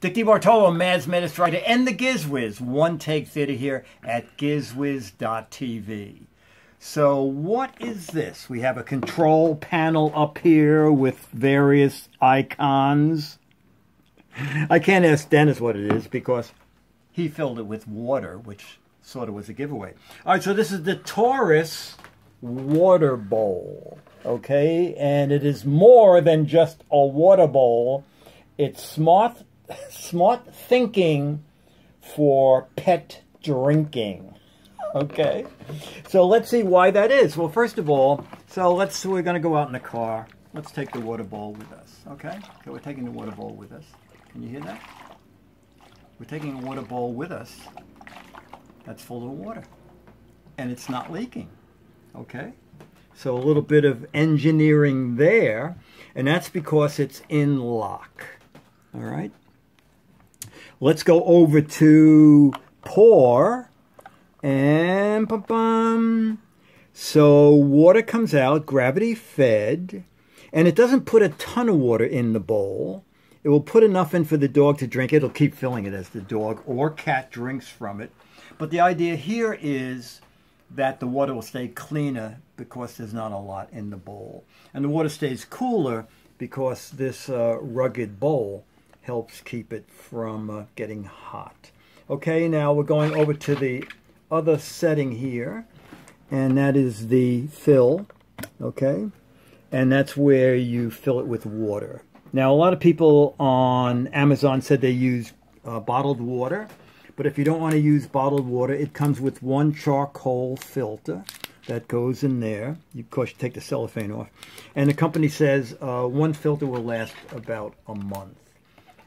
Dick DeBartolo, MAD's Writer, and the GizWiz, One Take Theater here at GizWiz.tv. So what is this? We have a control panel up here with various icons. I can't ask Dennis what it is because he filled it with water, which sort of was a giveaway. All right, so this is the Torus water bowl, okay? And it is more than just a water bowl. It's smart smart thinking for pet drinking. Okay, so let's see why that is. Well, first of all, so let's we're going to go out in the car. Let's take the water bowl with us. Okay, okay, we're taking the water bowl with us. Can you hear that? We're taking a water bowl with us that's full of water, and it's not leaking. Okay, so a little bit of engineering there, and that's because it's in lock. All right. Let's go over to pour. And bum, bum. So water comes out, gravity fed, and it doesn't put a ton of water in the bowl. It will put enough in for the dog to drink. It'll keep filling it as the dog or cat drinks from it. But the idea here is that the water will stay cleaner because there's not a lot in the bowl. And the water stays cooler because this uh, rugged bowl helps keep it from uh, getting hot. Okay, now we're going over to the other setting here, and that is the fill, okay? And that's where you fill it with water. Now, a lot of people on Amazon said they use uh, bottled water, but if you don't want to use bottled water, it comes with one charcoal filter that goes in there. You, of course, you take the cellophane off. And the company says uh, one filter will last about a month.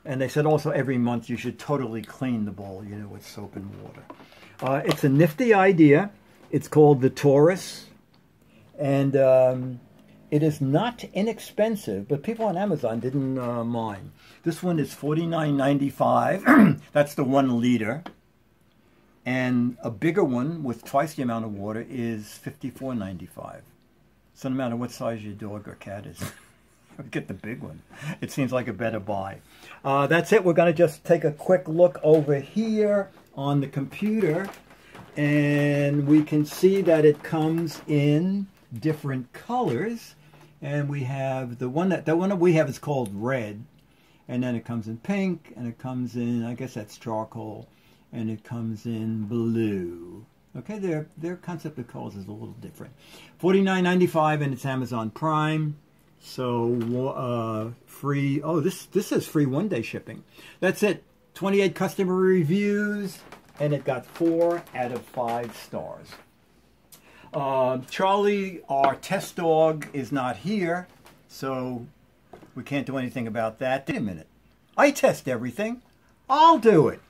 And they said also every month you should totally clean the bowl, you know, with soap and water. Uh, it's a nifty idea. It's called the Torus. And um, it is not inexpensive, but people on Amazon didn't uh, mind. This one is $49.95. That's the one liter. And a bigger one with twice the amount of water is $54.95. So no matter what size your dog or cat is. Get the big one. It seems like a better buy. Uh, that's it. We're going to just take a quick look over here on the computer. And we can see that it comes in different colors. And we have the one that, the one that we have is called red. And then it comes in pink. And it comes in, I guess that's charcoal. And it comes in blue. Okay, their their concept of colors is a little different. Forty nine ninety five, and it's Amazon Prime. So uh, free. Oh, this this says free one day shipping. That's it. 28 customer reviews, and it got four out of five stars. Uh, Charlie, our test dog, is not here, so we can't do anything about that. Wait a minute. I test everything. I'll do it.